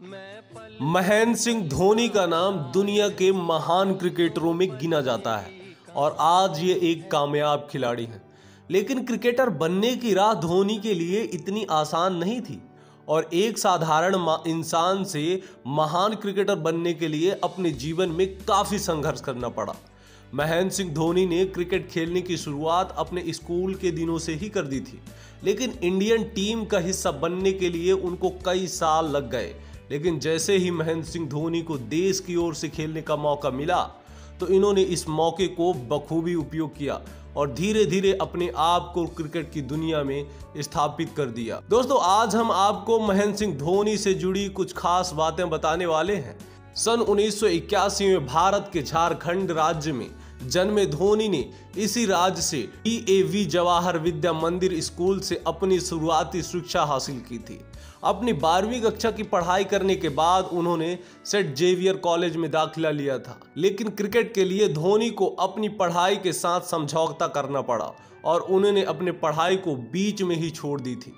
महेंद्र सिंह धोनी का नाम दुनिया के महान क्रिकेटरों में गिना जाता है और आज ये एक कामयाब खिलाड़ी हैं। लेकिन क्रिकेटर बनने की राह धोनी के लिए इतनी आसान नहीं थी और एक साधारण इंसान से महान क्रिकेटर बनने के लिए अपने जीवन में काफ़ी संघर्ष करना पड़ा। महेंद्र सिंह धोनी ने क्रिकेट खेलने की शुरुआत अपने स्कूल के दिनों से ही कर दी थी, लेकिन इंडियन टीम का हिस्सा बनने के लिए उनको कई साल लग गए। लेकिन जैसे ही महेंद्र सिंह धोनी को देश की ओर से खेलने का मौका मिला तो इन्होंने इस मौके को बखूबी उपयोग किया और धीरे धीरे अपने आप को क्रिकेट की दुनिया में स्थापित कर दिया। दोस्तों, आज हम आपको महेंद्र सिंह धोनी से जुड़ी कुछ खास बातें बताने वाले हैं। सन 1981 में भारत के झारखंड राज्य में जन्मे धोनी ने इसी राज्य से डी जवाहर विद्या मंदिर स्कूल से अपनी शुरुआती शिक्षा हासिल की थी। अपनी बारहवीं कक्षा की पढ़ाई करने के बाद उन्होंने सेंट जेवियर कॉलेज में दाखिला लिया था। लेकिन क्रिकेट के लिए धोनी को अपनी पढ़ाई के साथ समझौता करना पड़ा और उन्होंने अपनी पढ़ाई को बीच में ही छोड़ दी थी।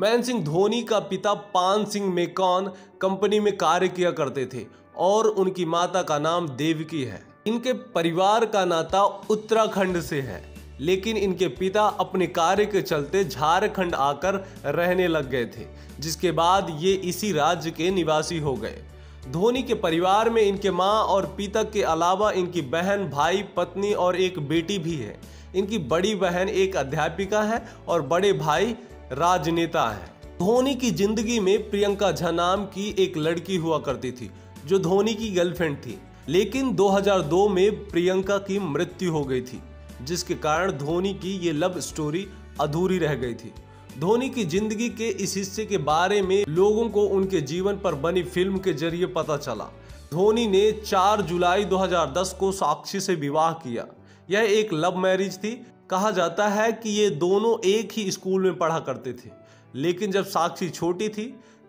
महेंद्र सिंह धोनी का पिता पान सिंह मेकॉन कंपनी में कार्य किया करते थे और उनकी माता का नाम देवकी है। इनके परिवार का नाता उत्तराखंड से है, लेकिन इनके पिता अपने कार्य के चलते झारखंड आकर रहने लग गए थे, जिसके बाद ये इसी राज्य के निवासी हो गए। धोनी के परिवार में इनके माँ और पिता के अलावा इनकी बहन, भाई, पत्नी और एक बेटी भी है। इनकी बड़ी बहन एक अध्यापिका है और बड़े भाई राजनेता है। धोनी की ज़िंदगी में प्रियंका झा नाम की एक लड़की हुआ करती थी, जो धोनी की गर्लफ्रेंड थी। लेकिन 2002 में प्रियंका की मृत्यु हो गई थी, जिसके कारण धोनी की ये लव स्टोरी अधूरी रह गई थी। धोनी की ज़िंदगी के इस हिस्से के बारे में लोगों को उनके जीवन पर बनी फ़िल्म के ज़रिए पता चला। धोनी ने 4 जुलाई 2010 को साक्षी से विवाह किया। यह एक लव मैरिज थी। कहा जाता है कि ये दोनों एक ही स्कूल में पढ़ा करते थे। लेकिन जब साक्षी छोटी थी,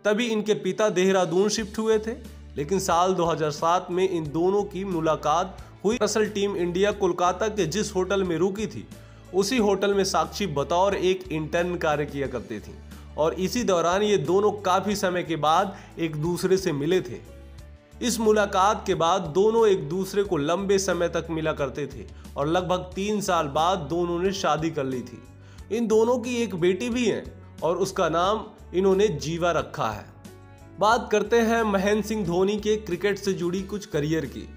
तभी इनके पिता देहरादून शिफ्ट हुए थे। लेकिन साल 2007 में इन दोनों की मुलाकात हुई। असल टीम इंडिया कोलकाता के जिस होटल में रुकी थी, उसी होटल में साक्षी बतौर एक इंटर्न कार्य किया करती थी। और इसी दौरान ये दोनों काफ़ी समय के बाद एक दूसरे से मिले थे। इस मुलाकात के बाद दोनों एक दूसरे को लंबे समय तक मिला करते थे और लगभग तीन साल बाद दोनों ने शादी कर ली थी। इन दोनों की एक बेटी भी है और उसका नाम इन्होंने जीवा रखा है। बात करते हैं महेंद्र सिंह धोनी के क्रिकेट से जुड़ी कुछ करियर की।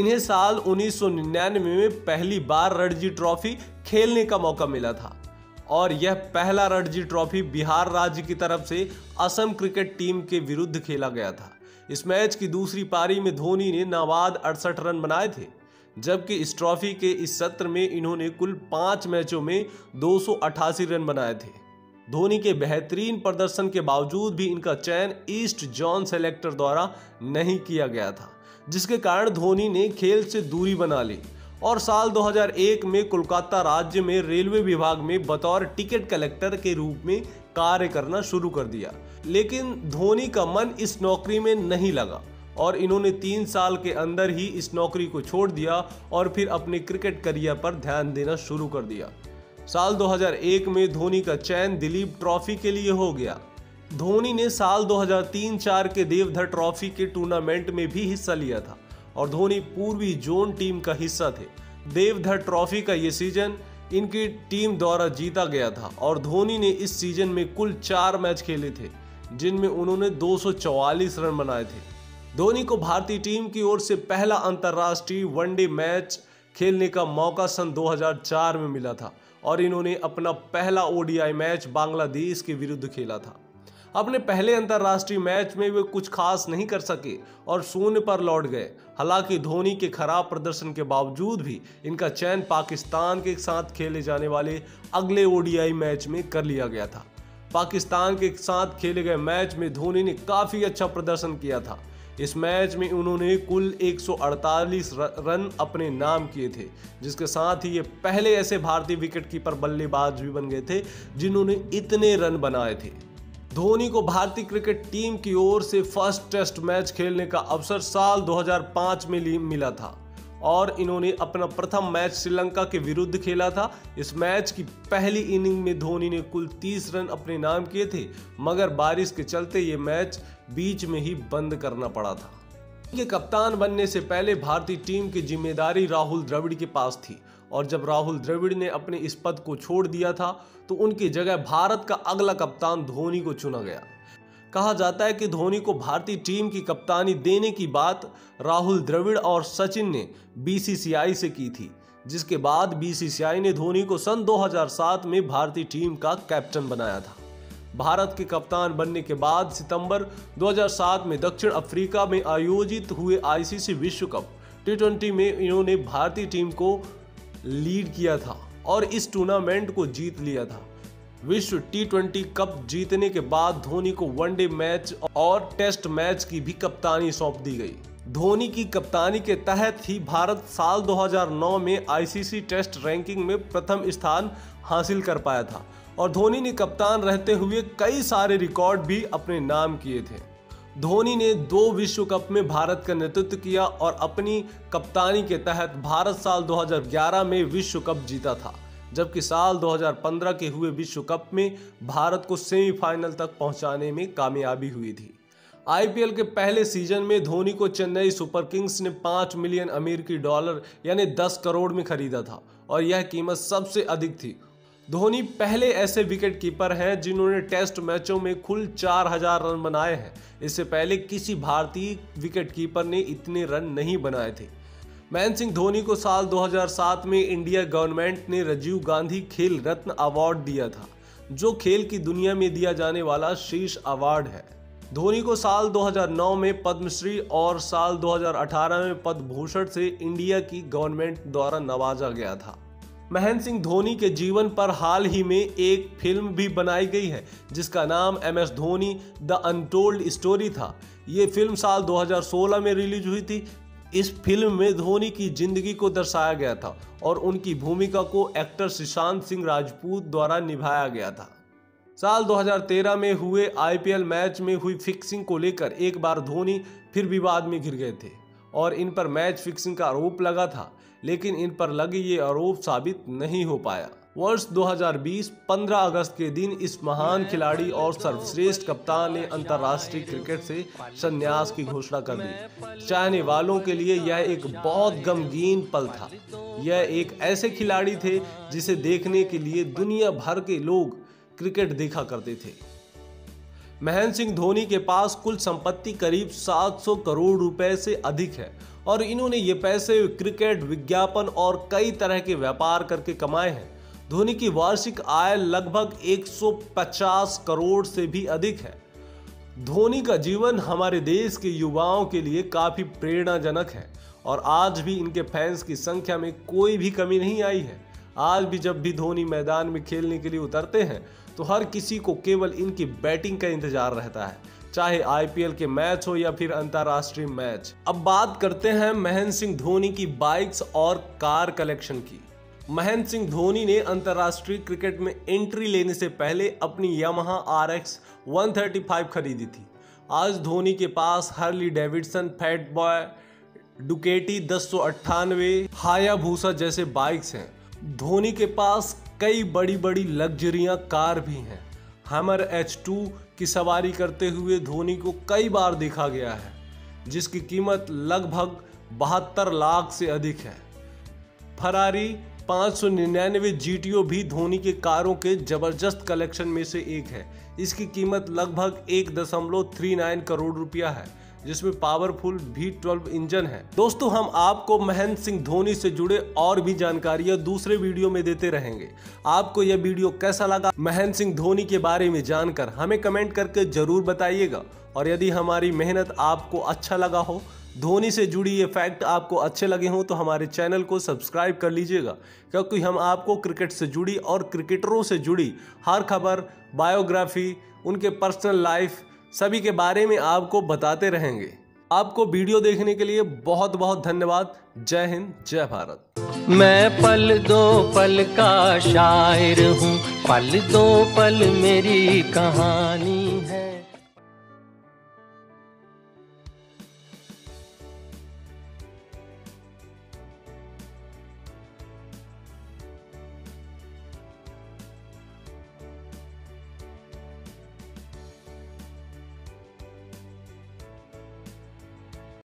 इन्हें साल 1999 में पहली बार रणजी ट्रॉफी खेलने का मौका मिला था। और यह पहला रणजी ट्रॉफी बिहार राज्य की तरफ़ से असम क्रिकेट टीम के विरुद्ध खेला गया था। इस मैच की दूसरी पारी में धोनी ने नाबाद अड़सठ रन बनाए थे, जबकि इस ट्रॉफी के इस सत्र में इन्होंने कुल पाँच मैचों में दो सौ अठासी रन बनाए थे। धोनी के बेहतरीन प्रदर्शन के बावजूद भी इनका चयन ईस्ट जॉन सेलेक्टर द्वारा नहीं किया गया था, जिसके कारण धोनी ने खेल से दूरी बना ली। और साल 2001 में कोलकाता राज्य में रेलवे विभाग में बतौर टिकट कलेक्टर के रूप में कार्य करना शुरू कर दिया। लेकिन धोनी का मन इस नौकरी में नहीं लगा और इन्होंने तीन साल के अंदर ही इस नौकरी को छोड़ दिया और फिर अपने क्रिकेट करियर पर ध्यान देना शुरू कर दिया। साल 2001 में धोनी का चयन दिलीप ट्रॉफी के लिए हो गया। धोनी ने साल 2003-4 के देवधर ट्रॉफी के टूर्नामेंट में भी हिस्सा लिया था और धोनी पूर्वी जोन टीम का हिस्सा थे। देवधर ट्रॉफी का ये सीज़न इनकी टीम द्वारा जीता गया था और धोनी ने इस सीज़न में कुल चार मैच खेले थे, जिनमें उन्होंने 244 रन बनाए थे। धोनी को भारतीय टीम की ओर से पहला अंतर्राष्ट्रीय वनडे मैच खेलने का मौका सन 2004 में मिला था और इन्होंने अपना पहला ओडीआई मैच बांग्लादेश के विरुद्ध खेला था। अपने पहले अंतर्राष्ट्रीय मैच में वे कुछ खास नहीं कर सके और शून्य पर लौट गए। हालाँकि धोनी के खराब प्रदर्शन के बावजूद भी इनका चयन पाकिस्तान के साथ खेले जाने वाले अगले ओडीआई मैच में कर लिया गया था। पाकिस्तान के साथ खेले गए मैच में धोनी ने काफ़ी अच्छा प्रदर्शन किया था। इस मैच में उन्होंने कुल 148 रन अपने नाम किए थे, जिसके साथ ही ये पहले ऐसे भारतीय विकेटकीपर बल्लेबाज भी बन गए थे, जिन्होंने इतने रन बनाए थे। धोनी को भारतीय क्रिकेट टीम की ओर से फ़र्स्ट टेस्ट मैच खेलने का अवसर साल 2005 में मिला था। और इन्होंने अपना प्रथम मैच श्रीलंका के विरुद्ध खेला था। इस मैच की पहली इनिंग में धोनी ने कुल 30 रन अपने नाम किए थे, मगर बारिश के चलते ये मैच बीच में ही बंद करना पड़ा था। ये कप्तान बनने से पहले भारतीय टीम की ज़िम्मेदारी राहुल द्रविड़ के पास थी, और जब राहुल द्रविड़ ने अपने इस पद को छोड़ दिया था तो उनकी जगह भारत का अगला कप्तान धोनी को चुना गया। कहा जाता है कि धोनी को भारतीय टीम की कप्तानी देने की बात राहुल द्रविड़ और सचिन ने बीसीसीआई से की थी, जिसके बाद बीसीसीआई ने धोनी को सन 2007 में भारतीय टीम का कैप्टन बनाया था। भारत के कप्तान बनने के बाद सितंबर 2007 में दक्षिण अफ्रीका में आयोजित हुए आईसीसी विश्व कप टी में इन्होंने भारतीय टीम को लीड किया था और इस टूर्नामेंट को जीत लिया था। विश्व टी कप जीतने के बाद धोनी को वनडे मैच और टेस्ट मैच की भी कप्तानी सौंप दी गई। धोनी की कप्तानी के तहत ही भारत साल 2009 में आईसीसी टेस्ट रैंकिंग में प्रथम स्थान हासिल कर पाया था और धोनी ने कप्तान रहते हुए कई सारे रिकॉर्ड भी अपने नाम किए थे। धोनी ने दो विश्व कप में भारत का नेतृत्व किया और अपनी कप्तानी के तहत भारत साल 2011 में विश्व कप जीता था। जबकि साल 2015 के हुए विश्व कप में भारत को सेमीफाइनल तक पहुँचाने में कामयाबी हुई थी। आईपीएल के पहले सीज़न में धोनी को चेन्नई सुपर किंग्स ने पाँच मिलियन अमेरिकी डॉलर, यानी 10 करोड़ में खरीदा था और यह कीमत सबसे अधिक थी। धोनी पहले ऐसे विकेट कीपर हैं जिन्होंने टेस्ट मैचों में कुल चार हज़ार रन बनाए हैं। इससे पहले किसी भारतीय विकेट कीपर ने इतने रन नहीं बनाए थे। महेंद्र सिंह धोनी को साल 2007 में इंडिया गवर्नमेंट ने राजीव गांधी खेल रत्न अवार्ड दिया था, जो खेल की दुनिया में दिया जाने वाला शीर्ष अवार्ड है। धोनी को साल 2009 में पद्मश्री और साल 2018 में पद्म भूषण से इंडिया की गवर्नमेंट द्वारा नवाजा गया था। महेंद्र सिंह धोनी के जीवन पर हाल ही में एक फ़िल्म भी बनाई गई है, जिसका नाम M S Dhoni, the untold story था। ये फ़िल्म साल 2016 में रिलीज़ हुई थी इस फ़िल्म में धोनी की ज़िंदगी को दर्शाया गया था और उनकी भूमिका को एक्टर सुशांत सिंह राजपूत द्वारा निभाया गया था। साल 2013 में हुए आईपीएल मैच में हुई फिक्सिंग को लेकर एक बार धोनी फिर विवाद में घिर गए थे और इन पर मैच फिक्सिंग का आरोप लगा था, लेकिन इन पर लगे ये आरोप साबित नहीं हो पाया। वर्ष 2020 15 अगस्त के दिन इस महान खिलाड़ी और सर्वश्रेष्ठ कप्तान ने अंतर्राष्ट्रीय क्रिकेट से संन्यास की घोषणा कर दी। चाहने वालों के लिए यह एक बहुत गमगीन पल था। यह एक ऐसे खिलाड़ी थे जिसे देखने के लिए दुनिया भर के लोग क्रिकेट देखा करते थे। महेंद्र सिंह धोनी के पास कुल संपत्ति करीब 700 करोड़ रुपए से अधिक है और इन्होंने ये पैसे क्रिकेट विज्ञापन और कई तरह के व्यापार करके कमाए हैं। धोनी की वार्षिक आय लगभग 150 करोड़ से भी अधिक है। धोनी का जीवन हमारे देश के युवाओं के लिए काफ़ी प्रेरणाजनक है और आज भी इनके फैंस की संख्या में कोई भी कमी नहीं आई है। आज भी जब भी धोनी मैदान में खेलने के लिए उतरते हैं तो हर किसी को केवल इनकी बैटिंग का इंतज़ार रहता है, चाहे आईपीएल के मैच हो या फिर अंतर्राष्ट्रीय मैच। अब बात करते हैं महेंद्र सिंह धोनी की बाइक्स और कार कलेक्शन की। महेंद्र सिंह धोनी ने अंतरराष्ट्रीय क्रिकेट में एंट्री लेने से पहले अपनी यामाहा आर एक्स खरीदी थी। आज धोनी के पास Harley Davidson, fat boy, Ducati दस सौ अट्ठानवे हाया जैसे बाइक्स हैं। धोनी के पास कई बड़ी बड़ी लग्जरियाँ कार भी हैं। हमर एच टू की सवारी करते हुए धोनी को कई बार देखा गया है, जिसकी कीमत लगभग बहत्तर लाख से अधिक है। फरारी पाँच सौ निन्यानवे जी भी धोनी के कारों के ज़बरदस्त कलेक्शन में से एक है। इसकी कीमत लगभग एक दशमलव थ्री नाइन करोड़ रुपया है, जिसमें पावरफुल भी ट्वेल्व इंजन है। दोस्तों, हम आपको महेंद्र सिंह धोनी से जुड़े और भी जानकारियाँ दूसरे वीडियो में देते रहेंगे। आपको यह वीडियो कैसा लगा, महेंद्र सिंह धोनी के बारे में जानकर हमें कमेंट करके ज़रूर बताइएगा। और यदि हमारी मेहनत आपको अच्छा लगा हो धोनी से जुड़ी ये फैक्ट आपको अच्छे लगे हों तो हमारे चैनल को सब्सक्राइब कर लीजिएगा, क्योंकि हम आपको क्रिकेट से जुड़ी और क्रिकेटरों से जुड़ी हर खबर, बायोग्राफी, उनके पर्सनल लाइफ, सभी के बारे में आपको बताते रहेंगे। आपको वीडियो देखने के लिए बहुत बहुत धन्यवाद। जय हिंद, जय भारत। मैं पल दो पल का शायर हूँ, पल दो पल मेरी कहानी।